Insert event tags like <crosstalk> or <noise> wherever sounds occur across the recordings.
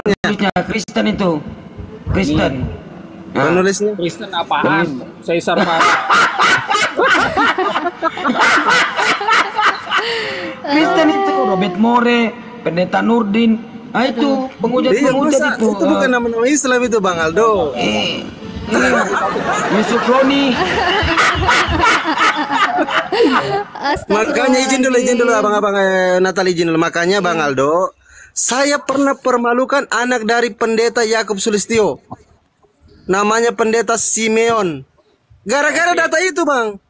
Penulisnya Kristen itu. Kristen. Nah, Penulisnya Kristen apaan? Caesar. Kristen itu Robert More, Pendeta Nurdin. Ah itu Iya, penghujat-penghujat masa itu. itu bukan nama-nama Islam itu Bang Aldo. Eh, iya. Yusuf Roni. Makanya izin dulu, izin dulu abang-abang eh, Natal izin dulu. Makanya Bang Aldo, saya pernah permalukan anak dari pendeta Yakub Sulistio. Namanya pendeta Simeon. Gara-gara data itu Bang.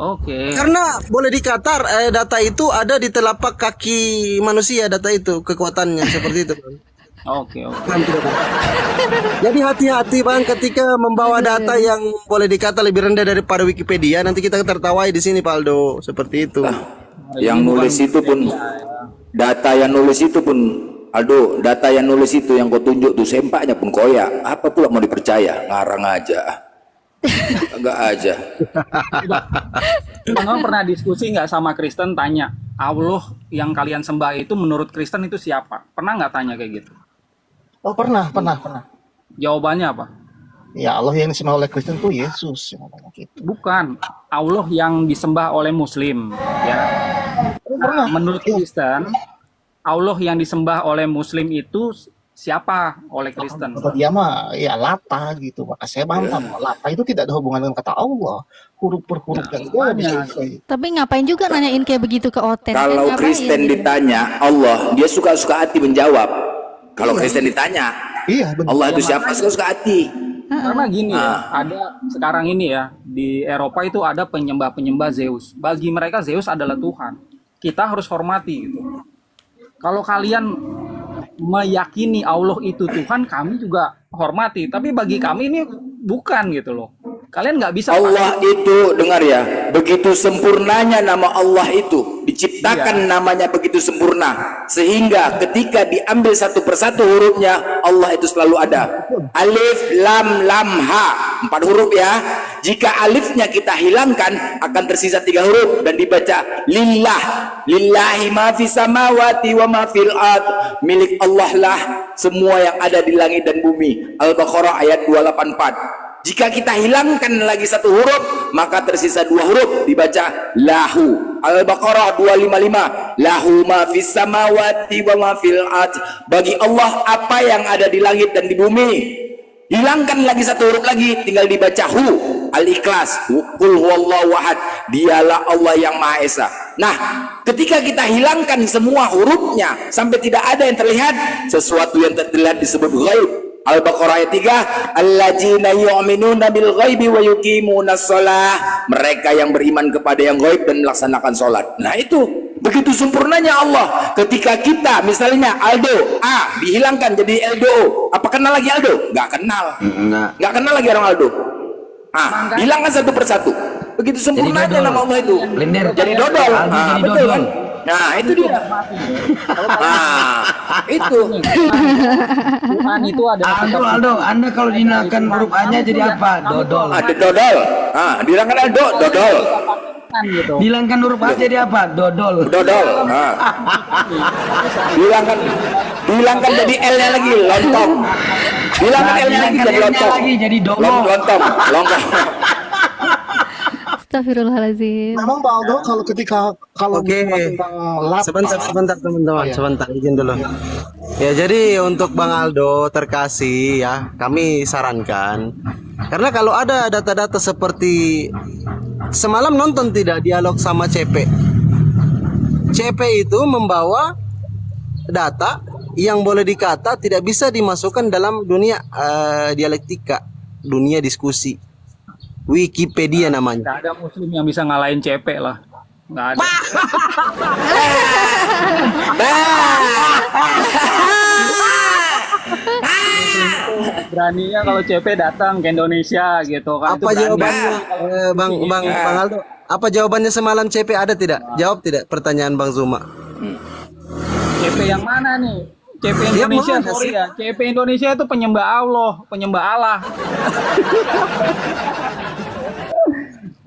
Oke. Karena boleh dikatar eh, data itu ada di telapak kaki manusia data itu kekuatannya seperti itu Bang. <laughs> Oke, tidak, Bang? Jadi hati-hati bang ketika membawa data yang boleh dikata lebih rendah daripada Wikipedia nanti kita tertawai di sini Paldo seperti itu. yang nulis itu pun data yang nulis itu pun Aldo data yang nulis itu yang kau tunjuk tuh sempaknya pun koyak apa pula mau dipercaya ngarang aja <laughs> enggak aja Bang pernah diskusi nggak sama Kristen tanya Allah yang kalian sembah itu menurut Kristen itu siapa? Pernah nggak tanya kayak gitu? Oh pernah, pernah, pernah. Jawabannya apa? Ya Allah yang disembah oleh Kristen tuh Yesus yang gitu. Bukan Allah yang disembah oleh Muslim. Ya. Pernah. Menurut Kristen Allah yang disembah oleh Muslim itu siapa oleh Kristen? Kata dia mah ya lata gitu. Maka saya bantah bahwa lata itu tidak ada hubungan dengan kata Allah. Huruf per huruf yang itu makanya. bisa bisa- Tapi ngapain juga nanyain kayak begitu ke Oten? Kan kalau Kristen gitu? ditanya Allah dia suka-suka hati menjawab kalau Kristen ditanya Iya benar. Allah itu siapa suka-suka hati Karena gini ya, ada sekarang ini ya di Eropa itu ada penyembah-penyembah Zeus. Bagi mereka Zeus adalah Tuhan. Kita harus hormati gitu. Kalau kalian meyakini Allah itu Tuhan, kami juga hormati. Tapi bagi kami ini bukan gitu loh. Kalian nggak bisa Allah itu dengar ya begitu sempurnanya nama Allah itu diciptakan namanya begitu sempurna sehingga ketika diambil satu persatu hurufnya Allah itu selalu ada alif lam lam ha empat huruf ya jika alifnya kita hilangkan akan tersisa tiga huruf dan dibaca lillah lillahi ma fis samawati wa ma fil ard milik Allah lah semua yang ada di langit dan bumi Al-Baqarah ayat 284 jika kita hilangkan lagi satu huruf, maka tersisa dua huruf dibaca lahu. Al-Baqarah 255. Lahu ma fis samawati wa ma fil ard. Bagi Allah apa yang ada di langit dan di bumi. Hilangkan lagi satu huruf lagi, tinggal dibaca hu. Al-Ikhlas. Qul huwallahu ahad. Dialah Allah yang Maha Esa. Nah, ketika kita hilangkan semua hurufnya sampai tidak ada yang terlihat, sesuatu yang terlihat disebut ghaib. Al-Baqarah ayat 3 Alladzina yu'minuna bil ghaibi wa yuqimuna shalah Mereka yang beriman kepada yang gaib dan melaksanakan sholat. Nah itu Begitu sempurnanya Allah. Ketika kita misalnya Aldo A dihilangkan jadi Aldo Apa kenal lagi Aldo? Gak kenal. Enggak. Gak kenal lagi orang Aldo. Ah, hilangkan satu persatu. Begitu sempurnanya nama Allah itu. Jadi dodol. Aldo Ah, jadi betul dodol. kan? Nah itu dia Nah <laughs> itu Tuhan itu ada Aldo, Aldo, Anda kalau dihilangkan huruf A-nya jadi apa? Dodol. Ada dodol Ah, dihilangkan Aldo Dodol gitu. Dihilangkan huruf A jadi apa? Dodol. dodol nah. dihilangkan dihilangkan jadi L nya lagi lontong dihilangkan Nah, L nya lagi dihilangkan jadi L-nya lontong lagi jadi domo. Lon- lontong lontong <laughs> Astagfirullahaladzim. Memang Bang Aldo kalau ketika kalau Oke. bicara tentang lata, Sebentar, sebentar teman-teman, sebentar izin dulu. Ya jadi untuk Bang Aldo terkasih ya kami sarankan karena kalau ada data-data seperti semalam nonton tidak dialog sama CP. CP itu membawa data yang boleh dikata tidak bisa dimasukkan dalam dunia eh, dialektika, dunia diskusi. Wikipedia namanya. Gak ada muslim yang bisa ngalahin CP lah. Gak ada. <laughs> Beraninya kalau CP datang ke Indonesia gitu kan. Apa jawabannya eh, Bang Bang Bang Aldo? Apa jawabannya semalam CP ada tidak? Jawab tidak pertanyaan Bang Zuma. CP yang mana nih? CP Indonesia, sorry ya. CP Indonesia itu penyembah Allah, penyembah Allah. <laughs>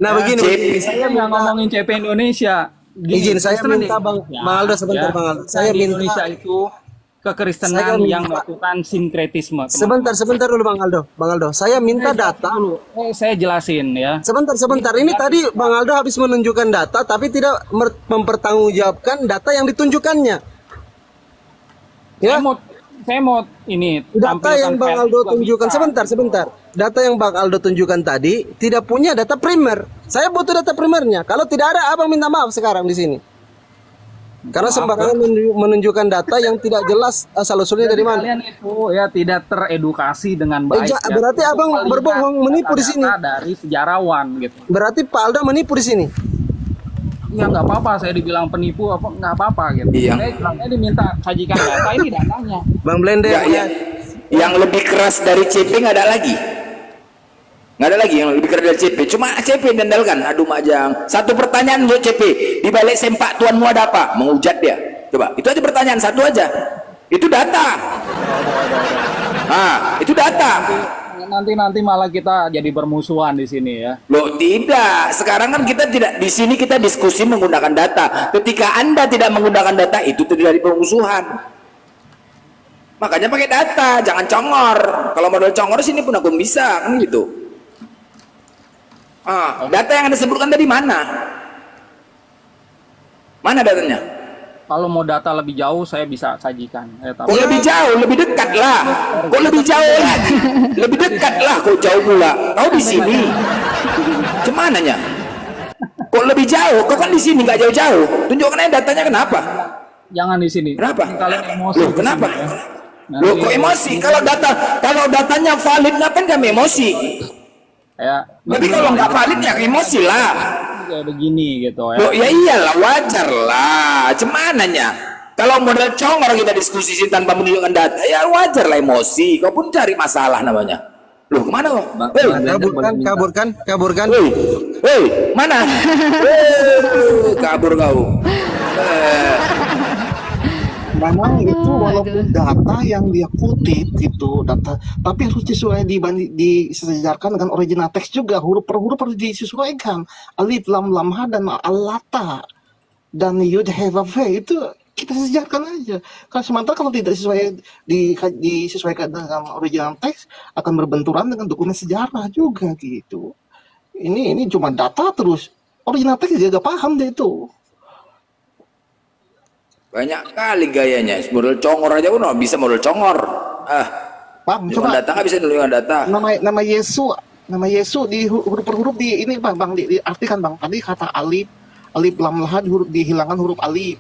Nah begini, CP. saya Saya nggak ngomongin CP Indonesia. Gini, izin saya minta nih. Bang Ya, Bang Aldo sebentar ya. Bang Aldo. Saya di minta Indonesia itu kekristenan Saya yang minta- melakukan sinkretisme. teman-teman. Sebentar, sebentar dulu Bang Aldo. Bang Aldo, saya minta data. Eh, saya jelasin ya. Sebentar, sebentar. Ini tadi Bang Aldo habis menunjukkan data, tapi tidak mempertanggungjawabkan data yang ditunjukkannya. Saya Ya, mau saya mau ini data yang Bang Aldo tunjukkan. bisa. Sebentar, sebentar. Data yang Bang Aldo tunjukkan tadi tidak punya data primer. Saya butuh data primernya. Kalau tidak ada, Abang minta maaf sekarang di sini. Karena sembarangan menunjuk- menunjukkan data yang tidak jelas asal usulnya dari mana. Kalian itu ya tidak teredukasi dengan Eh, baik. ya. berarti Untuk abang berbohong, menipu di sini. Dari sejarawan gitu. Berarti Pak Aldo menipu di sini. Ya nggak apa-apa saya dibilang penipu apa nggak apa-apa gitu. Iya. Saya, saya diminta sajikan data ini datanya. Bang Blender Ya, ya. Yang lebih keras dari CP nggak ada lagi. Nggak ada lagi yang lebih keras dari CP. Cuma CP yang dandalkan. Aduh Majang. Satu pertanyaan untuk CP. Di balik sempak tuanmu ada apa? Menghujat dia. Coba. Itu aja pertanyaan satu aja. Itu data. Ah, itu data. Nanti nanti malah kita jadi bermusuhan di sini ya. Loh tidak, sekarang kan kita tidak di sini kita diskusi menggunakan data. Ketika Anda tidak menggunakan data itu terjadi permusuhan. Makanya pakai data, jangan congor. Kalau model congor sini pun aku bisa kan gitu. Ah, data yang Anda sebutkan tadi mana? Mana datanya? Kalau mau data lebih jauh saya bisa sajikan. Ya, Kok lebih jauh, lebih dekat lah. Kok lebih jauh lagi? Lebih dekat lah, kok jauh pula. Kau di sini. Cemananya? Kok lebih jauh? Kau kan di sini nggak jauh-jauh. Tunjukkan aja datanya kenapa? jangan di sini. Kenapa? Kalian emosi. Loh, kenapa? sini, ya. Nanti- Loh, kok emosi? Kalau data kalau datanya valid ngapain kami emosi? Ya, Tapi kalau nggak valid ya emosi lah. kayak begini gitu ya. Loh, ya iyalah wajar lah. Cemananya? Kalau model congor kita diskusi sini tanpa menunjukkan data, ya wajar lah emosi. Kau pun cari masalah namanya. Loh, ke mana kau? Hei, Kaburkan, kaburkan, kaburkan. Hei, hei, mana? <laughs> Hei, kabur kau. Eh, <laughs> Memang itu Aduh. walaupun data yang dia kutip gitu data, tapi harus disesuaikan dibanding disejarkan dengan original teks juga huruf per huruf harus disesuaikan. Alif lam lam ha dan alata dan yud have a fe itu kita sejarkan aja. Kalau sementara kalau tidak sesuai di, disesuaikan dengan original teks akan berbenturan dengan dokumen sejarah juga gitu. Ini ini cuma data terus original teks juga paham deh itu. Banyak kali gayanya. Model congor aja pun bisa model congor. Ah, Bang, coba data nggak bisa dengan data. nama nama Yesus nama Yesus di hu- huruf per huruf di ini bang bang di, diartikan bang tadi kata alif alif lam lahad huruf dihilangkan huruf alif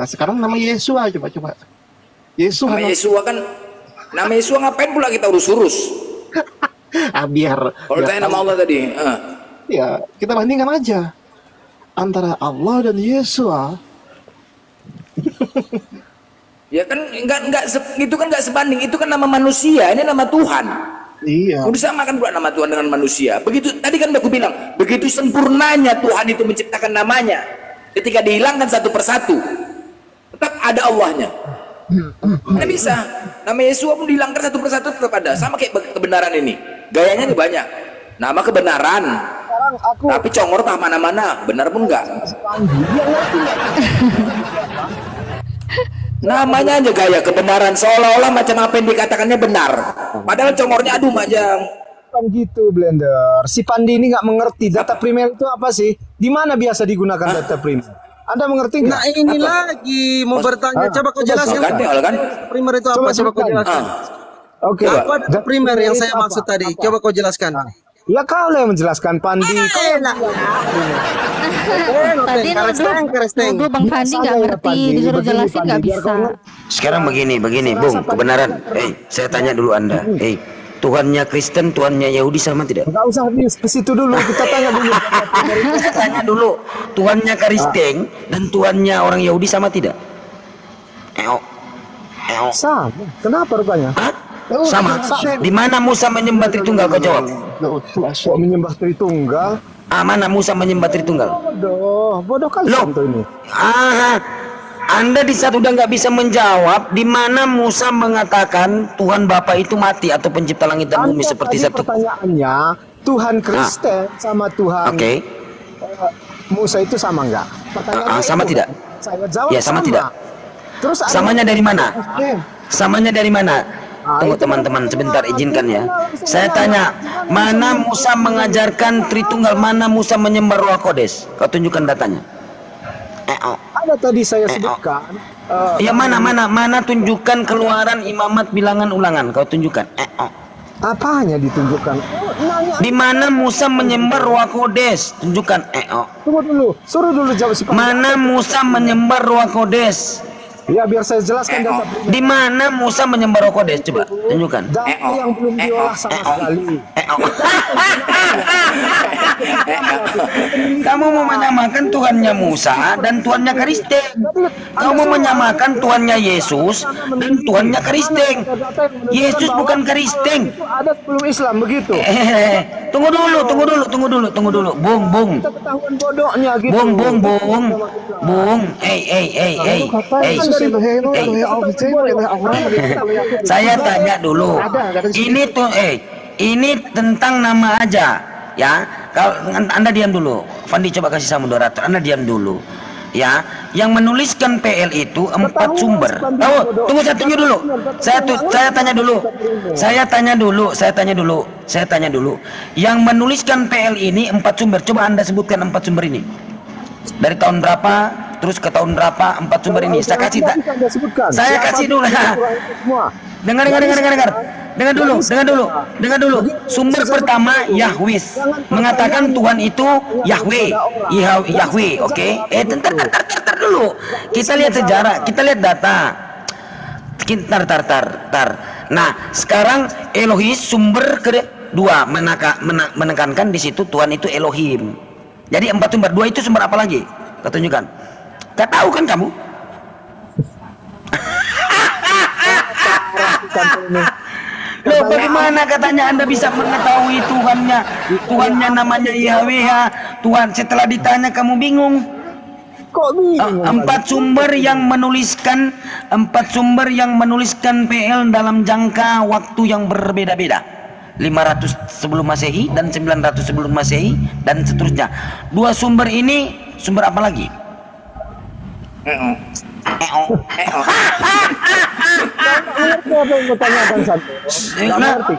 nah sekarang nama Yesus aja coba coba Yesus Nama Yesua kan nama Yesua ngapain pula kita urus-urus? <laughs> ah, biar, Kalau tanya nama Allah tadi, ah. ya kita bandingkan aja antara Allah dan Yesus. <laughs> ya kan enggak enggak itu kan enggak sebanding, itu kan nama manusia, ini nama Tuhan. iya Mau disamakan pula nama Tuhan dengan manusia. Begitu tadi kan aku bilang, begitu sempurnanya Tuhan itu menciptakan namanya. Ketika dihilangkan satu persatu, tetap ada Allahnya. Mana bisa? Nama Yesus pun dihilangkan satu persatu tetap ada. Sama kayak be- kebenaran ini. Gayanya nih banyak. Nama kebenaran. Tapi congor tak mana-mana. Benar pun enggak. Namanya aja gaya kebenaran seolah-olah macam apa yang dikatakannya benar. Padahal congornya aduh majang. Bukan gitu Blender. Si Pandi ini nggak mengerti data primer itu apa sih? Di mana biasa digunakan data primer? Anda mengerti nggak? Nah ini lagi mau bertanya. Coba kau jelaskan. Kan kan? Primer itu apa? Coba Coba kau jelaskan. Ah, Oke. Apa data primer yang saya apa? maksud tadi? Apa? Coba kau jelaskan. Ya kau lah yang menjelaskan Pandi. Kau Enak. Tadi nuduh Bang Pandi nggak ngerti, disuruh jelasin nggak bisa. Sekarang begini, begini, Bung, kebenaran. Hei, saya tanya dulu Anda. Hei, Tuhannya Kristen, Tuhannya Yahudi sama tidak? Nggak usah ke situ dulu. Kita tanya dulu. <laughs> Saya tanya dulu, Tuhannya Kristen dan Tuhannya orang Yahudi sama tidak? Eo. Eo. Sama. Kenapa rupanya? Hah? Sama. Di mana Musa menyembah Tritunggal kau jawab? Kok menyembah Tritunggal? Ah, mana Musa menyembah Tritunggal? Bodoh, bodoh kali Loh. ini. Ah, Anda di saat udah nggak bisa menjawab di mana Musa mengatakan Tuhan Bapa itu mati atau pencipta langit dan bumi seperti satu. pertanyaannya Tuhan Kristen sama Tuhan Oke. eh, Musa itu sama nggak? Pertanyaannya Ah, ah, sama itu. tidak? Saya jawab Ya, sama tidak? Terus Samanya dari mana? Samanya dari mana? Tunggu teman-teman sebentar izinkan ya. Saya tanya, mana Musa mengajarkan Tritunggal, mana Musa menyembah Ruah Kodes? Kau tunjukkan datanya. Eh, oh. Ada tadi saya Eh, oh. sebutkan. eh, Ya mana mana mana tunjukkan keluaran imamat bilangan ulangan. Kau tunjukkan. Eh, oh. apanya ditunjukkan? Di mana Musa menyembah Ruah Kodes? Tunjukkan. Eh, oh. Tunggu dulu. Suruh dulu jawab si. Mana Musa menyembah Ruah Kodes? Ya biar saya jelaskan data primer. Di mana Musa menyembah Ruah Kodes? Coba tunjukkan. Data yang belum diolah sama sekali. Eh, oh. <laughs> Kamu mau menyamakan Tuhannya Musa dan Tuhannya Kristen. Kamu mau menyamakan Tuhannya Yesus dan Tuhannya Kristen. Yesus bukan Kristen. Ada sebelum Islam begitu. Eh, tunggu dulu, tunggu dulu, tunggu dulu, tunggu dulu. Bung, bung. Ketahuan bodohnya gitu. Bung, bung, bung. Bung. Eh, eh, eh, eh. Saya tanya dulu. Ini tuh eh ini tentang nama aja ya. Kalau Anda diam dulu. Fandi coba kasih saya moderator. Anda diam dulu. Ya, yang menuliskan PL itu empat sumber. Tahu? Tunggu saya tunggu dulu. Saya tu, saya tanya dulu. Saya tanya dulu. Saya tanya dulu. Saya tanya dulu. Yang menuliskan PL ini empat sumber. Coba Anda sebutkan empat sumber ini. Dari tahun berapa? Terus ke tahun berapa? Empat sumber ini. Saya kasih tak. Saya kasih dulu. <laughs> Semua. Dengar, dengar, dengar, dengar, dengar. Dengar dulu, dengar dulu, dengar dulu. Sumber pertama Yahweh mengatakan Tuhan itu Yahweh, Yah- Yahweh, oke? Eh, tentar, tar, tar, tar, tar dulu. Kita lihat sejarah, kita lihat data. Tar, tar, tar, tar. Nah, sekarang Elohim sumber kedua menaka, mena- menekankan di situ Tuhan itu Elohim. Jadi empat sumber, dua itu sumber apa lagi? Kau tunjukkan. Gak tahu kan kamu? Loh, bagaimana katanya Anda bisa mengetahui Tuhannya? Tuhannya namanya Yahweh. ya. Tuhan setelah ditanya kamu bingung. Kok bingung? Eh, empat sumber yang menuliskan empat sumber yang menuliskan PL dalam jangka waktu yang berbeda-beda. 500 sebelum Masehi dan 900 sebelum Masehi dan seterusnya. Dua sumber ini sumber apa lagi? Nah, ngerti.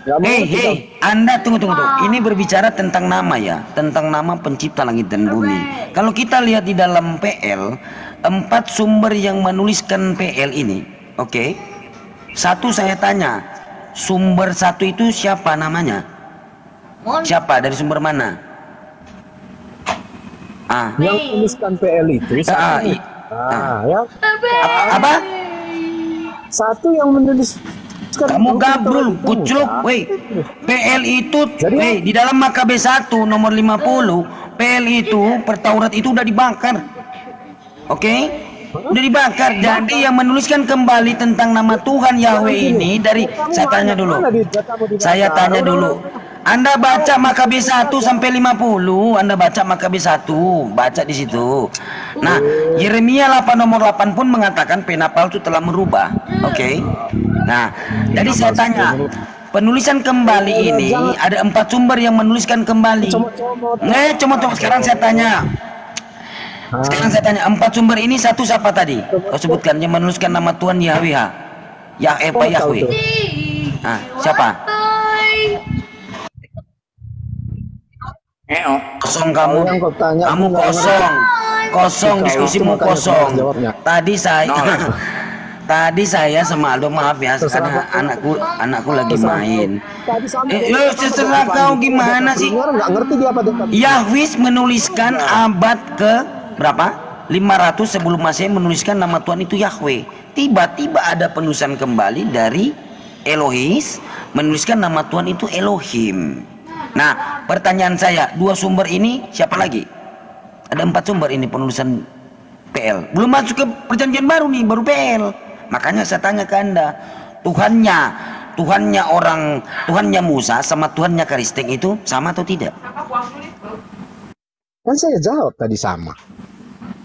Nggak Hei, hei, Anda tunggu, tunggu, tunggu. Ini berbicara tentang nama ya, tentang nama pencipta langit dan bumi. Kalau kita lihat di dalam PL, empat sumber yang menuliskan PL ini, oke? Satu saya tanya, sumber satu itu siapa namanya? Siapa dari sumber mana? Ah, Yang tuliskan PL itu ah, i- Ah, ya. apa? apa? Satu yang menulis Kamu gabrul, kucluk, weh. PL itu, weh, di dalam Makabe 1 nomor 50, PL itu per Taurat itu udah dibakar. Oke? Udah dibakar. Jadi yang menuliskan kembali tentang nama Tuhan Yahweh ini dari saya tanya dulu. Saya tanya dulu. Anda baca Makabe 1 sampai 50, Anda baca Makabe 1, baca di situ. Nah, Yeremia 8 nomor 8 pun mengatakan pena palsu telah merubah. Oke. Nah, jadi saya tanya, penulisan kembali ini ada empat sumber yang menuliskan kembali. Eh, cuma cuma sekarang saya tanya. Sekarang saya tanya, empat sumber ini satu siapa tadi? Kau sebutkan yang menuliskan nama Tuhan Yahweh. Yah, eh, Pak Yahweh. Ah, siapa? Kosong kamu. Yang kau tanya, Kamu nggak kosong. Kosong diskusimu kosong. Tadi saya <laughs> Tadi saya sama Aldo maaf ya karena anakku anakku lagi main. Eh, lo terserah kau gimana sih? Yahweh menuliskan abad ke berapa? 500 sebelum Masehi menuliskan nama Tuhan itu Yahweh. Tiba-tiba ada penulisan kembali dari Elohis menuliskan nama Tuhan itu Elohim. Nah, pertanyaan saya, dua sumber ini siapa lagi? Ada empat sumber ini penulisan PL. Belum masuk ke perjanjian baru nih, baru PL. Makanya saya tanya ke Anda, Tuhannya, Tuhannya orang, Tuhannya Musa sama Tuhannya Kristen itu sama atau tidak? Kan saya jawab tadi sama.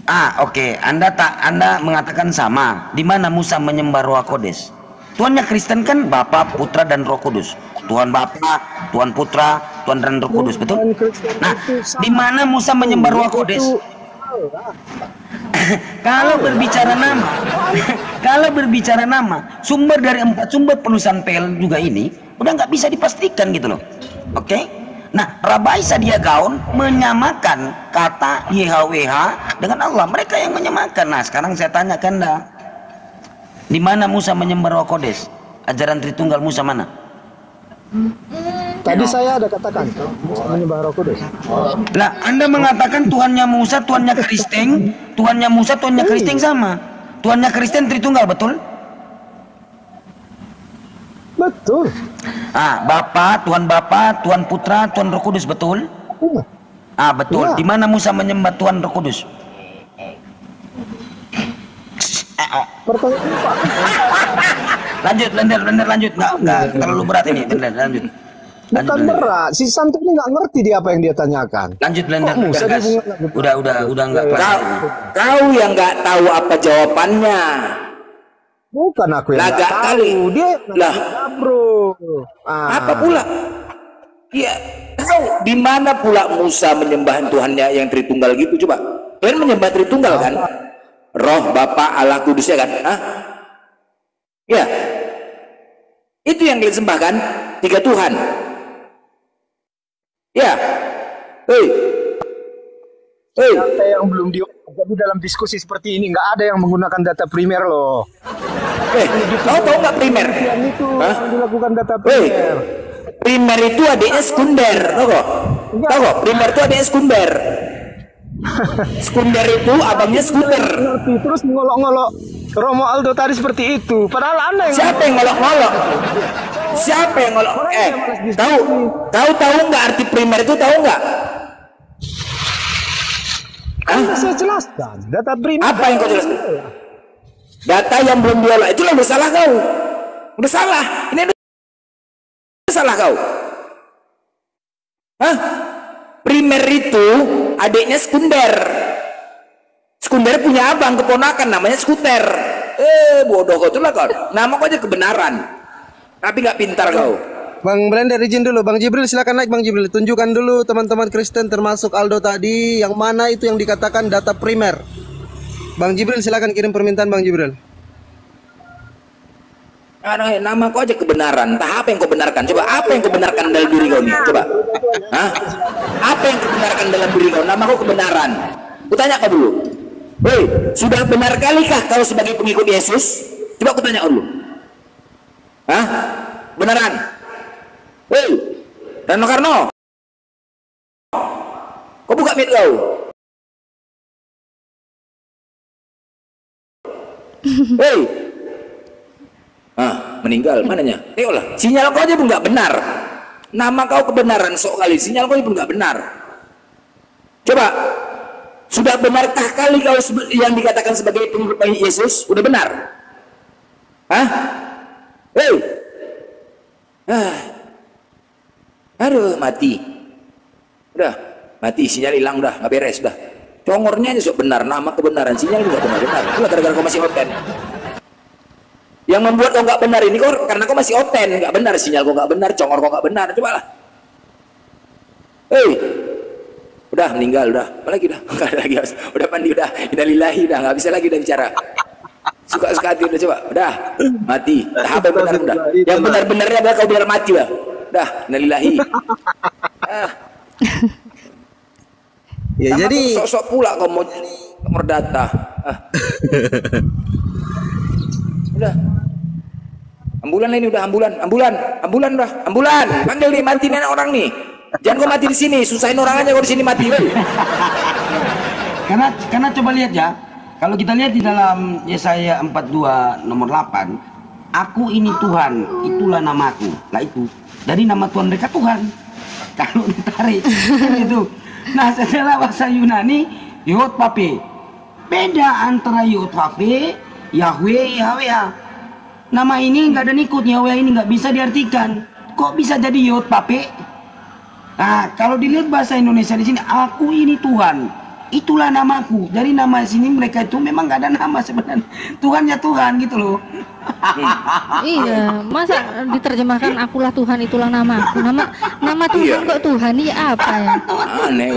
Ah, oke. Anda tak Anda mengatakan sama. Di mana Musa menyembah Roh Kodes? Tuhannya Kristen kan Bapa, Putra dan Roh Kudus. Tuhan Bapa, Tuhan Putra, Tuhan dan Roh Kudus, betul? Nah, di mana Musa menyembah Roh? Itu <laughs> kalau berbicara nama, <laughs> kalau berbicara nama, sumber dari empat sumber penulisan PL juga ini udah nggak bisa dipastikan gitu loh. Oke? Nah, Rabai Sadia Gaun menyamakan kata YHWH dengan Allah. Mereka yang menyamakan. Nah, sekarang saya tanya ke Anda. Di mana Musa menyembah Roh Kodes? Ajaran Tritunggal Musa mana? Tadi saya ada katakan menyembah Roh Kudus. Lah, Anda mengatakan Tuhannya Musa, Tuhannya Kristen, Tuhannya Musa, Tuhannya Kristen sama. Tuhannya Kristen Tritunggal, betul? Betul. Ah, Bapa, Tuhan Bapa, Tuhan Putra, Tuhan Roh Kudus, betul? Iya. Ah, betul. Iya. Di mana Musa menyembah Tuhan Roh Kudus? Pertanyaan. Lanjut, Blender, Blender lanjut. Enggak, enggak terlalu berat ini, Blender, lanjut. Lanjut, Bukan Blender. berat. Si Santo ini nggak ngerti dia apa yang dia tanyakan. Lanjut, Gas. dia bunga- Udah, udah, udah enggak Kau, kelas. kau yang nggak tahu apa jawabannya. Bukan aku yang nggak tahu. kali. Dia Lah. bro. Ah. Apa pula? Iya, tahu di mana pula Musa menyembah Tuhannya yang Tritunggal gitu coba? Kalian menyembah Tritunggal kan? Roh Bapa Allah Kudus ya kan? Hah? Ya. Itu yang kalian sembah kan? Tiga Tuhan. Ya. Hei. Hei. Data yang belum di dalam diskusi seperti ini nggak ada yang menggunakan data primer loh. Eh, kau tahu nggak primer? Itu Hah? dilakukan data primer. Primer itu adiknya sekunder, tahu kok? Tahu kok? Primer itu adiknya sekunder. Sekunder itu abangnya skuter. Ngerti terus ngolok-ngolok Romo Aldo tadi seperti itu. Padahal anda yang Siapa yang ngolok-ngolok? Siapa yang ngolok? Eh, tahu tahu tahu nggak arti primer itu tahu nggak? kan saya jelaskan data primer. Apa yang kau jelaskan? Data yang belum diolah itulah udah salah kau. Udah salah. Ini udah salah kau. Hah? Primer itu adiknya sekunder. Sekunder punya abang keponakan namanya skuter. Eh bodoh kau itulah kau. Nama kau aja kebenaran. Tapi nggak pintar kau. Bang Blender izin dulu, Bang Jibril silakan naik Bang Jibril. Tunjukkan dulu teman-teman Kristen termasuk Aldo tadi yang mana itu yang dikatakan data primer. Bang Jibril silakan kirim permintaan Bang Jibril. Aduh, nama kau aja kebenaran. Entah apa yang kau benarkan. Coba apa yang kau benarkan dalam diri kau nih? Coba. Hah? Apa yang kau benarkan dalam diri kau? Nama kau kebenaran. Ku tanya kau dulu. Hei, sudah benar kalikah kau sebagai pengikut Yesus? Coba aku tanya dulu. Hah? Beneran? Hei, Rano Karno. Kau buka mic kau. <laughs> Hei, Ah, meninggal mananya? Tengoklah, sinyal kau aja pun nggak benar. Nama kau kebenaran sok kali, sinyal kau pun nggak benar. Coba, sudah benarkah kali kau yang dikatakan sebagai pengikut Yesus? Udah benar? Hah? Hei, ah, aduh mati. Udah, mati sinyal hilang udah, nggak beres udah. Congornya aja sok benar, nama kebenaran sinyal juga benar-benar. Itulah gara-gara kau masih open. Yang membuat kau nggak benar ini kau karena kau masih open, nggak benar sinyal kau nggak benar, congor kau nggak benar, coba lah. Hei, udah meninggal udah, apa lagi udah, <laughs> nggak ada lagi, udah mandi udah, innalillahi udah, nggak bisa lagi udah bicara. Suka suka hati udah coba, udah. Mati, dah apa yang benar udah, yang benar-benarnya adalah kau biar mati lah, udah, innalillahi. <laughs> Ah, Ya sama jadi sok-sok pula kau mau jadi merdata. Ah. <laughs> Udah. Ambulan lah ini udah ambulan, ambulan, ambulan udah, ambulan. Panggil nih mati nenek orang nih. Jangan kau mati di sini, susahin orang aja kau di sini mati. <laughs> Karena karena coba lihat ya, kalau kita lihat di dalam Yesaya 42 nomor 8, aku ini Tuhan, itulah namaku. Lah itu. Dari nama Tuhan mereka Tuhan. <laughs> Kalau ditarik kan itu. Nah, setelah bahasa Yunani Yod Pape. Beda antara Yod Pape, Yahweh, Yahweh. Nama ini nggak ada nikut, Yahweh ini nggak bisa diartikan. Kok bisa jadi Yod Pape? Nah, kalau dilihat bahasa Indonesia di sini, aku ini Tuhan. Itulah namaku. Dari nama sini mereka itu memang nggak ada nama sebenarnya. Tuhannya Tuhan gitu loh. <laughs> Iya, masa diterjemahkan akulah Tuhan itulah namaku. Nama nama Tuhan Iya. kok Tuhan iya apa ya? <laughs> Aneh.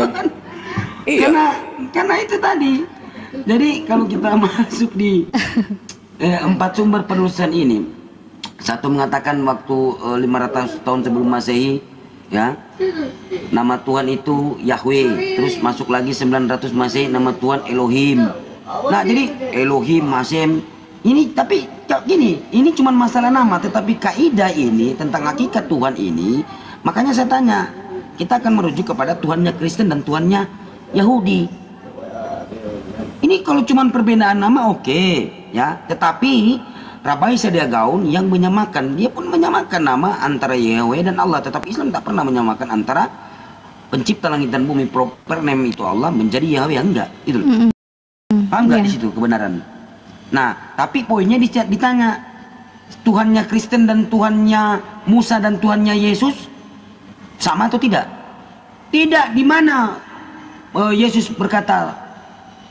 Iya. Karena karena itu tadi. Jadi kalau kita <laughs> masuk di eh, empat sumber penulisan ini, satu mengatakan waktu eh, 500 tahun sebelum Masehi, ya, nama Tuhan itu Yahweh. Terus masuk lagi 900 Masehi, nama Tuhan Elohim. Nah, jadi Elohim, Masem, ini tapi gini, ini cuma masalah nama, tetapi kaidah ini tentang hakikat Tuhan ini, makanya saya tanya, kita akan merujuk kepada Tuhannya Kristen dan Tuhannya Yahudi. Ini kalau cuma perbedaan nama oke, ya. Tetapi Rabai Sadia Gaun yang menyamakan, dia pun menyamakan nama antara Yahweh dan Allah. Tetapi Islam tak pernah menyamakan antara pencipta langit dan bumi proper name itu Allah menjadi Yahweh enggak. Itu. loh. Paham nggak di situ kebenaran? Nah, tapi poinnya ditanya Tuhannya Kristen dan Tuhannya Musa dan Tuhannya Yesus sama atau tidak? Tidak. Di mana eh, Yesus berkata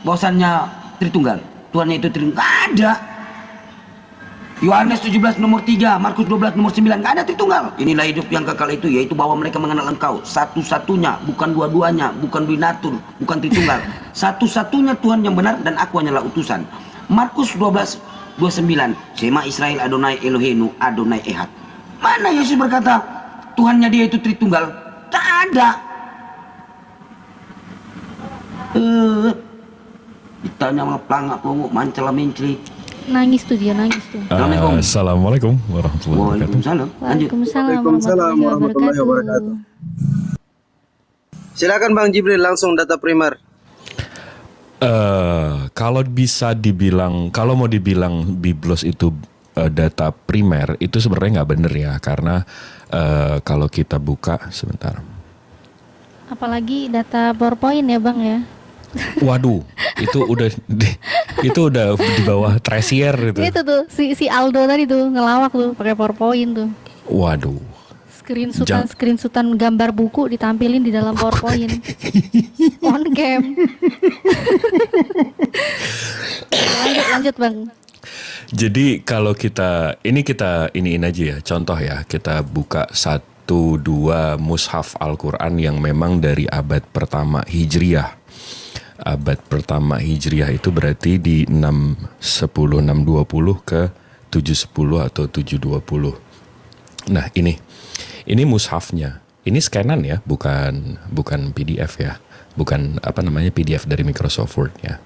bahwasannya Tritunggal? Tuhannya itu Tritunggal. Ada. Yohanes 17 nomor 3, Markus 12 nomor 9, nggak ada Tritunggal. Inilah hidup yang kekal itu, yaitu bahwa mereka mengenal engkau. Satu-satunya, bukan dua-duanya, bukan binatur, bukan Tritunggal. <laughs> Satu-satunya Tuhan yang benar dan aku hanyalah utusan. Markus 12 29, Sema Israel Adonai Eloheinu Adonai Ehad. Mana Yesus berkata Tuhannya dia itu Tritunggal? Tak ada. Eh, ditanya sama pelangak pelunguk mancala mencri. Nangis tuh dia, nangis tuh. Assalamualaikum. Eh, Assalamualaikum warahmatullahi wabarakatuh. Waalaikumsalam. Waalaikumsalam Waalaikumsalam warahmatullahi wabarakatuh. Silakan Bang Jibril langsung data primer. Eh, kalau bisa dibilang, kalau mau dibilang Biblos itu eh, data primer, itu sebenarnya nggak bener ya, karena eh, kalau kita buka sebentar. Apalagi data PowerPoint ya bang ya. Waduh, itu udah di- itu udah di bawah Tresier itu. Itu tuh si si Aldo tadi tuh ngelawak tuh pakai PowerPoint tuh. Waduh. Screenshotan Jang- screenshotan gambar buku ditampilin di dalam PowerPoint. <laughs> On cam. lanjut lanjut bang. Jadi kalau kita ini kita iniin aja ya contoh ya kita buka satu dua mushaf Al-Quran yang memang dari abad pertama Hijriyah. Abad pertama Hijriyah itu berarti di 610 620 ke 710 atau 720. Nah ini ini mushafnya. Ini scanan ya, bukan bukan PDF ya, bukan apa namanya PDF dari Microsoft Word ya.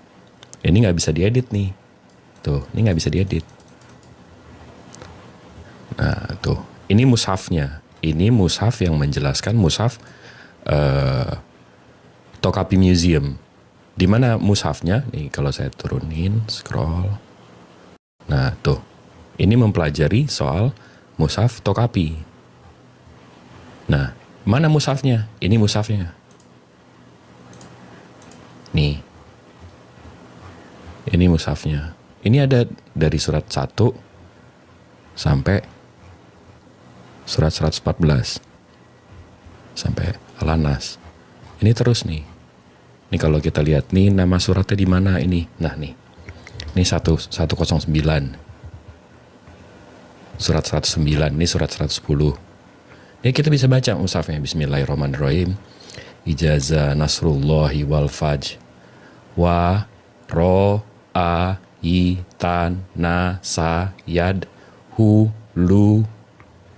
Ini nggak bisa diedit nih. Tuh, ini nggak bisa diedit. Nah, tuh. Ini mushafnya. Ini mushaf yang menjelaskan mushaf eh Tokapi Museum. Di mana mushafnya? Nih kalau saya turunin, scroll. Nah, tuh. Ini mempelajari soal mushaf Tokapi. Nah, mana mushafnya? Ini mushafnya. Nih. Ini mushafnya. Ini ada dari surat 1 sampai surat 114 sampai Al-Anas. Ini terus nih. Ini kalau kita lihat nih nama suratnya di mana ini. Nah nih. Ini 1 109. Surat 109, ini surat 110. Ini kita bisa baca mushafnya Bismillahirrahmanirrahim. Ijazah Nasrullahi wal Fajr wa ro a i tan na sa yad hu lu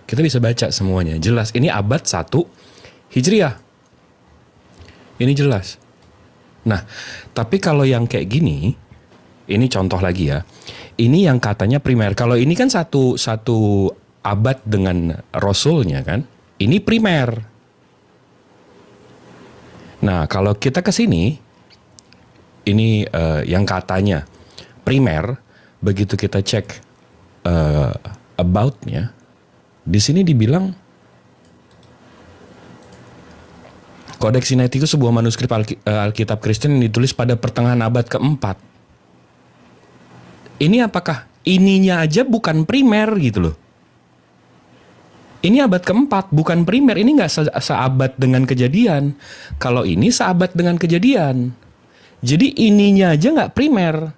kita bisa baca semuanya jelas ini abad 1 hijriah ini jelas nah tapi kalau yang kayak gini ini contoh lagi ya. Ini yang katanya primer. Kalau ini kan satu satu abad dengan rasulnya kan ini primer. Nah kalau kita ke sini ini eh, yang katanya primer begitu kita cek eh, aboutnya di sini dibilang Kodeks Sinaiticus sebuah manuskrip eh, Alkitab Kristen yang ditulis pada pertengahan abad keempat. Ini apakah ininya aja bukan primer gitu loh? Ini abad keempat, bukan primer. Ini nggak se- seabad dengan kejadian. Kalau ini seabad dengan kejadian. Jadi ininya aja nggak primer.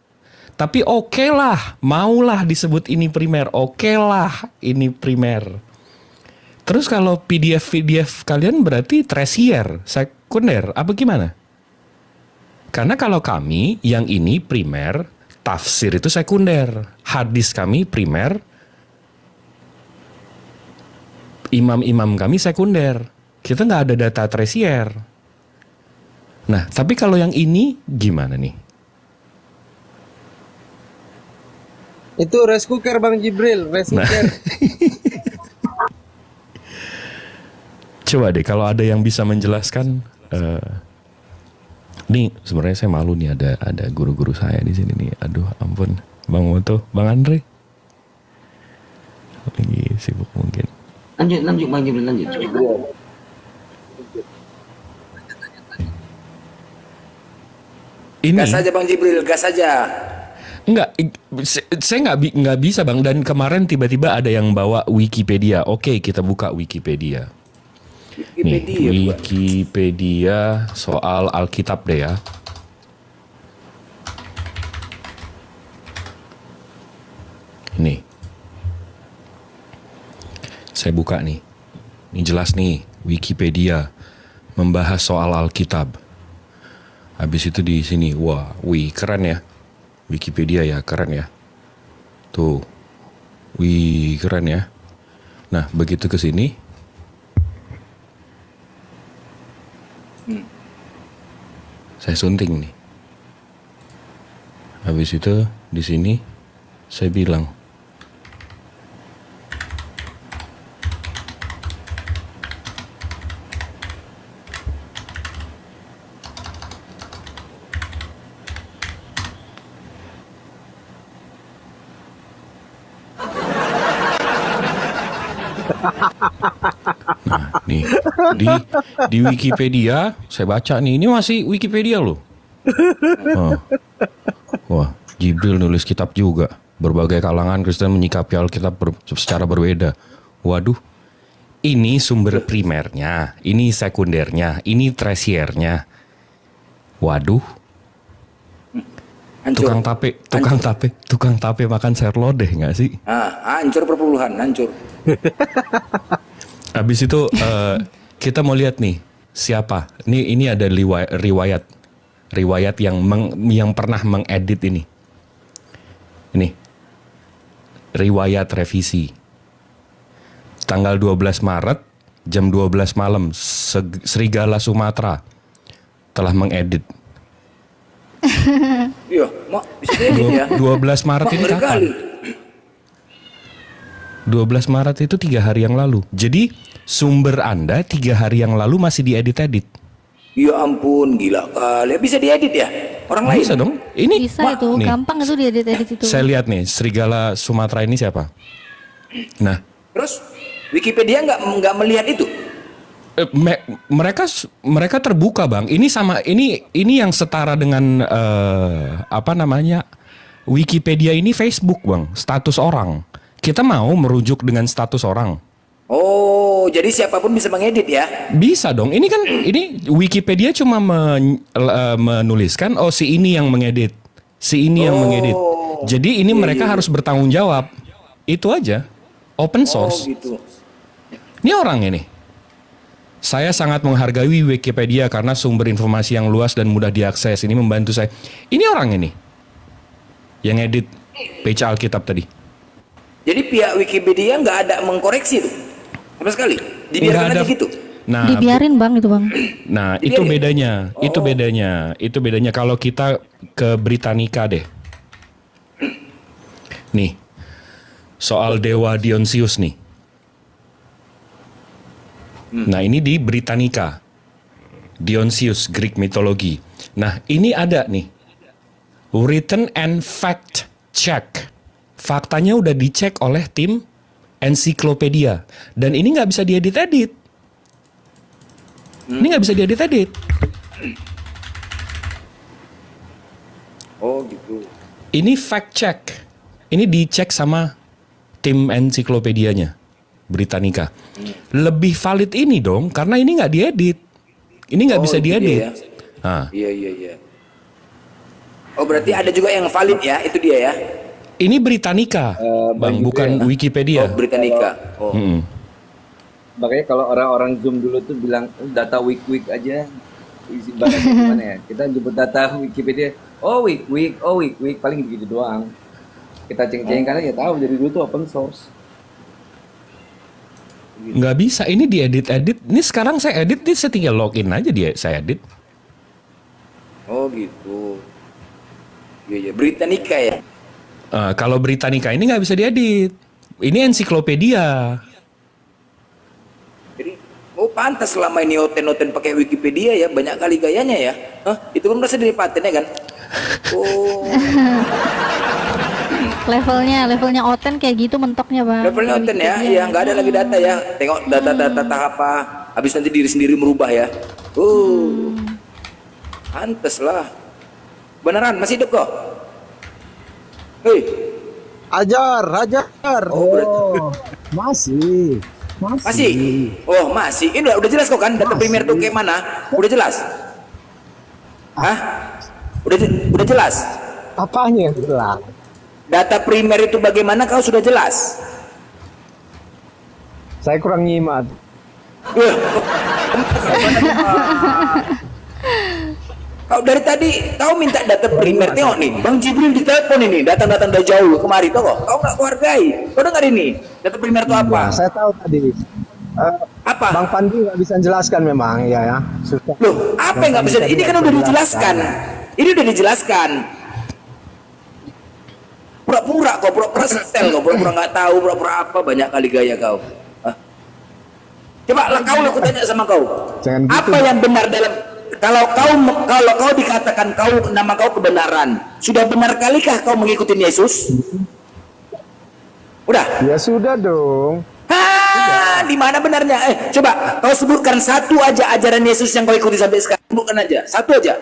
Tapi oke lah, maulah disebut ini primer. Oke lah, ini primer. Terus kalau PDF PDF kalian berarti tersier, sekunder, apa gimana? Karena kalau kami yang ini primer, tafsir itu sekunder. Hadis kami primer, imam-imam kami sekunder. Kita nggak ada data tersier. Nah, tapi kalau yang ini gimana nih? Itu rice cooker Bang Jibril, rice Nah. <laughs> Coba deh kalau ada yang bisa menjelaskan. eh nih sebenarnya saya malu nih ada ada guru-guru saya di sini nih. Aduh ampun, Bang Moto, Bang Andre. Lagi sibuk mungkin. Lanjut, lanjut Bang Jibril, lanjut. Ini Gas saja Bang Jibril, gas saja. Enggak, saya nggak bi- nggak bisa bang. Dan kemarin tiba-tiba ada yang bawa Wikipedia. Oke, kita buka Wikipedia. Nih, Wikipedia. bukan? Wikipedia soal Alkitab deh ya. Nih, saya buka nih. Ini jelas nih, Wikipedia membahas soal Alkitab. Habis itu di sini, wah, wih keren ya. Wikipedia ya, keren ya. Tuh, wih keren ya. Nah, begitu ke sini, saya sunting nih. Habis itu di sini saya bilang Nah, nih di di Wikipedia saya baca nih ini masih Wikipedia loh. Oh. Wah, Jibril nulis kitab juga. Berbagai kalangan Kristen menyikapi Alkitab ber- secara berbeda. Waduh, ini sumber primernya, ini sekundernya, ini tersiernya. Waduh, Hancur. tukang tape, tukang tape, tukang tape makan serlodeh nggak sih? Ah, hancur perpuluhan, hancur. Habis itu eh, kita mau lihat nih siapa. Ini ini ada riwayat riwayat yang meng- yang pernah mengedit ini. Ini riwayat revisi. Tanggal 12 Maret jam 12 malam Se- Serigala Sumatera telah mengedit. Iya, mak bisa diedit ya. 12 Maret ini kapan? Kali. 12 Maret itu tiga hari yang lalu. Jadi sumber Anda tiga hari yang lalu masih diedit-edit. Ya ampun, gila kali. Bisa diedit ya? Orang lain? Bisa dong. Ini Bisa Ma- itu, nih, gampang itu diedit-edit itu. Saya lihat nih, serigala Sumatera ini siapa? Nah, Terus Wikipedia nggak nggak melihat itu? eh, me- mereka mereka terbuka bang. Ini sama ini ini yang setara dengan eh, apa namanya Wikipedia ini Facebook bang, status orang. Kita mau merujuk dengan status orang. Oh, jadi siapa pun bisa mengedit ya? Bisa dong. Ini kan ini Wikipedia cuma men- eh, menuliskan oh si ini yang mengedit, si ini yang mengedit. Jadi ini mereka harus bertanggung jawab. Itu aja. Open Oh source. gitu. Ini orang ini. Saya sangat menghargai Wikipedia karena sumber informasi yang luas dan mudah diakses. Ini membantu saya. Ini orang ini. Yang edit page Alkitab tadi. Jadi pihak Wikipedia nggak ada mengkoreksi tuh, sama sekali. Dibiarkan ada- aja gitu. Nah, Dibiarin bang itu bang. Nah, itu bedanya. Itu bedanya. Itu bedanya kalau kita ke Britannica deh. Nih. Soal dewa Dionysius nih. Nah, ini di Britannica. Dionysius Greek mitologi. Nah, ini ada nih. Written and fact check. Faktanya udah dicek oleh tim ensiklopedia dan ini nggak bisa diedit-edit. Ini nggak bisa diedit-edit. Oh gitu. Ini fact check. Ini dicek sama tim ensiklopedianya Britannica. Lebih valid ini dong, karena ini nggak diedit. Ini nggak Oh, bisa itu dia diedit. ya. Nah, Iya iya iya. Oh berarti ada juga yang valid ya, itu dia ya? Ini Britannica, bang, bukan Wikipedia. Oh Britannica. Oh. Mm-mm. Makanya kalau orang-orang Zoom dulu tuh bilang "Eh, data week week aja. isi bahasa <laughs> gimana ya? Kita jemput data Wikipedia. Oh week week, oh week week paling begitu doang. Kita ceng-ceng karena ya tahu dari dulu tuh open source. Nggak bisa, ini diedit-edit. Ini sekarang saya edit, ini saya tinggal login aja dia saya edit. Oh gitu. Iya iya Britannica ya. Eh, kalau Britannica ini nggak bisa diedit. Ini ensiklopedia. Jadi oh pantas selama ini oten-oten pakai Wikipedia ya banyak kali gayanya ya. Hah? Itu kan berasal dari patennya kan? <laughs> Oh. Levelnya, levelnya Oten kayak gitu mentoknya bang. Levelnya oten ya, iya nggak ada lagi data ya. Tengok data-data tahap apa, habis nanti diri sendiri merubah ya. Uh, pantes lah. Beneran masih hidup kok? Hei, Ajar, ajar. Oh, masih. Masih. masih? Oh masih. Ini udah, udah jelas kok kan data primer tuh kayak mana? Udah jelas? Hah? Udah udah jelas? Apanya yang jelas? Data primer itu bagaimana kau sudah jelas? Saya kurang nyimak. <laughs> <laughs> Kau dari tadi kau minta data primer tengok nih, Bang Jibril ditelepon ini, datang-datang dari jauh kemari toh kok. Kau nggak hargai. Kau dengar ini? Data primer itu apa? Ya, saya tahu tadi. Eh, Apa? Bang Pandi nggak bisa jelaskan memang, ya ya. Susah. Loh, apa yang nggak bisa? Ini kan udah dijelaskan. Ini udah dijelaskan. Pura-pura kau, pura-pura setel kau, pura-pura nggak tahu, pura-pura apa banyak kali gaya kau. Hah? Coba lah kau lah aku tanya sama kau. Jangan gitu. Apa yang benar dalam kalau kau kalau kau dikatakan kau nama kau kebenaran, sudah benar kalikah kau mengikuti Yesus? Udah. Ya sudah dong. Hah, di mana benarnya? Eh, coba kau sebutkan satu aja ajaran Yesus yang kau ikuti sampai sekarang. Sebutkan aja, satu aja.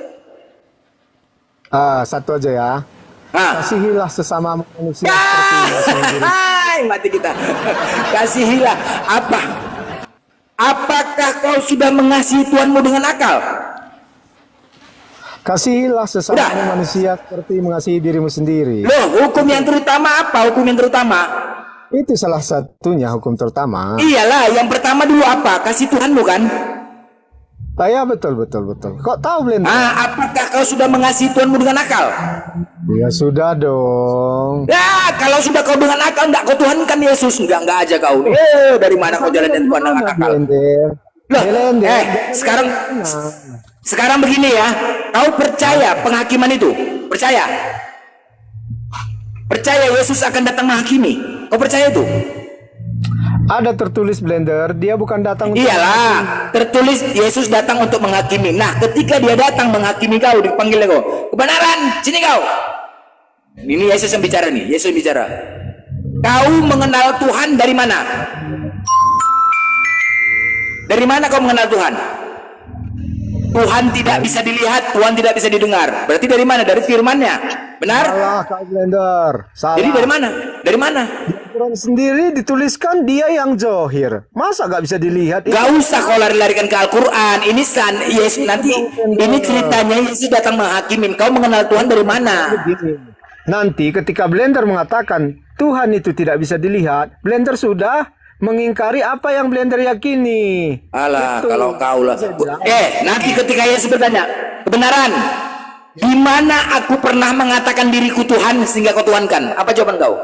Ah, satu aja ya. Ah. Kasihilah sesama manusia seperti diri <laughs> sendiri. Hai, mati kita. Kasihilah apa? Apakah kau sudah mengasihi Tuhanmu dengan akal? Kasihilah sesama Udah. manusia seperti mengasihi dirimu sendiri. Loh, hukum yang terutama apa? Hukum yang terutama? Itu salah satunya hukum terutama. Iyalah, yang pertama dulu apa? Kasih Tuhanmu kan? Ah, ya betul betul betul. Kok tahu Blender? Ah, apakah kau sudah mengasihi Tuhanmu dengan akal? Ya sudah dong. Ya, kalau sudah kau dengan akal, enggak kau Tuhankan Yesus. Enggak, enggak aja kau. Eh, dari mana kau jalan dan Tuhan dengan akal? Blender. Loh, Blender. eh, sekarang sekarang begini ya. Kau percaya penghakiman itu? Percaya? Percaya Yesus akan datang menghakimi? Kau percaya itu? Ada tertulis Blender, dia bukan datang untuk Iyalah, tertulis Yesus datang untuk menghakimi. Nah, ketika dia datang menghakimi kau, dipanggil kau. Kebenaran, sini kau. Ini Yesus yang bicara nih, Yesus yang bicara. Kau mengenal Tuhan dari mana? Dari mana kau mengenal Tuhan? Tuhan tidak bisa dilihat, Tuhan tidak bisa didengar. Berarti dari mana? Dari firman-Nya. Benar? Salah kau Blender. Salah. Jadi dari mana? Dari mana? Quran sendiri dituliskan dia yang johir. Masa gak bisa dilihat? Gak usah kau lari-larikan ke Al-Quran. Ini san, Yesus nanti ini ceritanya Yesus datang menghakimin. Kau mengenal Tuhan dari mana? Nanti ketika Blender mengatakan Tuhan itu tidak bisa dilihat, Blender sudah mengingkari apa yang Blender yakini. Alah, Betul. kalau kau lah. Eh, nanti ketika Yesus bertanya, kebenaran, di mana aku pernah mengatakan diriku Tuhan sehingga kau tuhankan? Apa jawaban kau?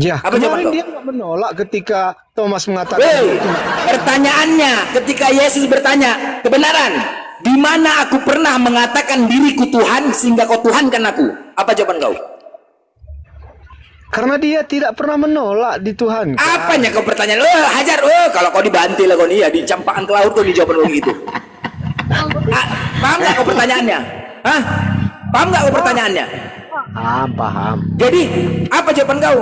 Ya, Apa jawaban kau? dia nggak menolak ketika Thomas mengatakan itu. pertanyaannya ketika Yesus bertanya, kebenaran, di mana aku pernah mengatakan diriku Tuhan sehingga kau tuhankan aku? Apa jawaban kau? Karena dia tidak pernah menolak di Tuhan. Apanya kau pertanyaan? Oh, hajar. Oh, kalau kau dibanting lah kau nih ya, dicampakkan ke laut tuh di jawaban kau gitu. <laughs> Ah, paham nggak kau pertanyaannya? Hah? Paham nggak kau pertanyaannya? Paham, paham. Jadi, apa jawaban kau?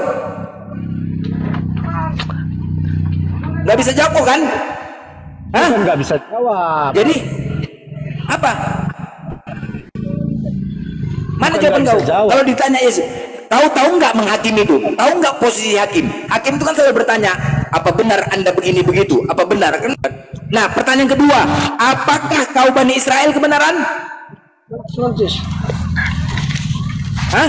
Nggak bisa jawab kau kan? Hah? Nggak bisa jawab. Jadi, apa? Mana Bukan jawaban kau? Kalau ditanya Yesus, tahu tahu nggak menghakimi itu? Tahu nggak posisi hakim? Hakim itu kan selalu bertanya, apa benar anda begini begitu? Apa benar? Kan? Nah, pertanyaan kedua, apakah kau bani Israel kebenaran? Hah?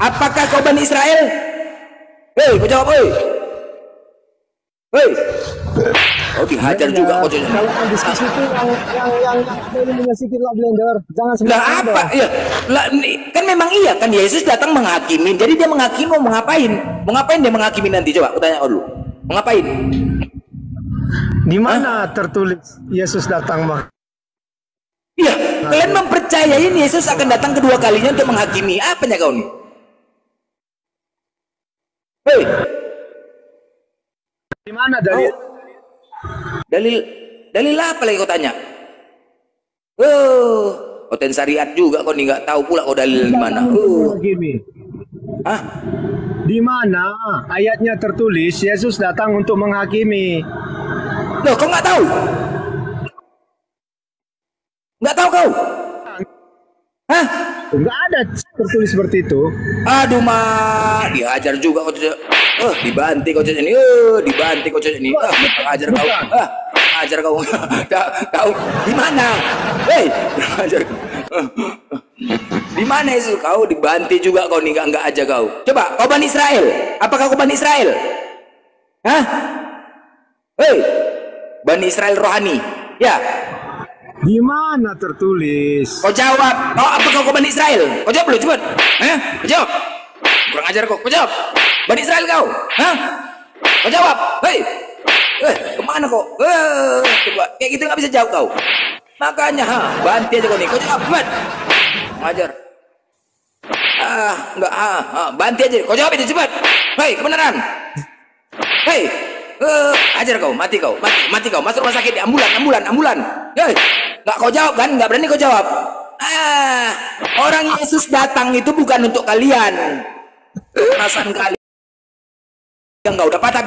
Apakah kau bani Israel? Hei, jawab, hei. Hei. Oh dihajar juga kok Iya. Kalau yang diskusi itu yang yang yang sedikit lah blender. Jangan Lah sembarangan apa? dong. Ya, lah, kan memang iya kan Yesus datang menghakimi. Jadi dia menghakimi mau ngapain? Mau ngapain dia menghakimi nanti? Coba aku tanya dulu. Mau ngapain? Di mana tertulis Yesus datang mah? Iya, kalian mempercayai Yesus akan datang kedua kalinya untuk menghakimi. Apanya kau nih? Hei, Di mana dari dalil dalil apa lagi kau tanya? Oh, konten syariat juga kau nih nggak tahu pula kau dalil di mana. Oh, menghakimi? ah, Di mana ayatnya tertulis Yesus datang untuk menghakimi? loh kau nggak tahu? Nggak tahu kau? Hah? Enggak ada tertulis seperti itu. Aduh mak, dihajar juga kau cocok. Eh, dibanting kau ini. Eh, dibanting kau ini. Ah, kurang ajar kau. Ah, kurang ajar kau. <laughs> kau, kau di mana? Hei, kurang ajar kau. Di mana itu kau dibanting juga kau nih enggak enggak aja kau. Coba kau Bani Israel. Apakah kau Bani Israel? Hah? Hei, Bani Israel rohani. Ya, Di mana tertulis? Kau jawab. Kau apa kau Bani Israel? Kau jawab dulu cepat. Hah? Kau jawab. Kurang ajar kau. Kau jawab. Bani Israel kau. Hah? Kau jawab. Hei. Eh, ke mana kau? Eh, coba. Kayak gitu nggak bisa jawab kau. Makanya, ha, banti aja kau nih. Kau jawab, cepat. Ajar. Ah, enggak, ah, ah, banti aja. Kau jawab itu cepat. Hei, kebenaran. Hei, eh, ajar kau, mati kau, mati, mati kau, masuk rumah sakit, ambulan, ambulan, ambulan. Hei, nggak kau jawab kan? Nggak berani kau jawab. Ah, orang Yesus datang itu bukan untuk kalian. Perasaan kalian yang nggak udah patah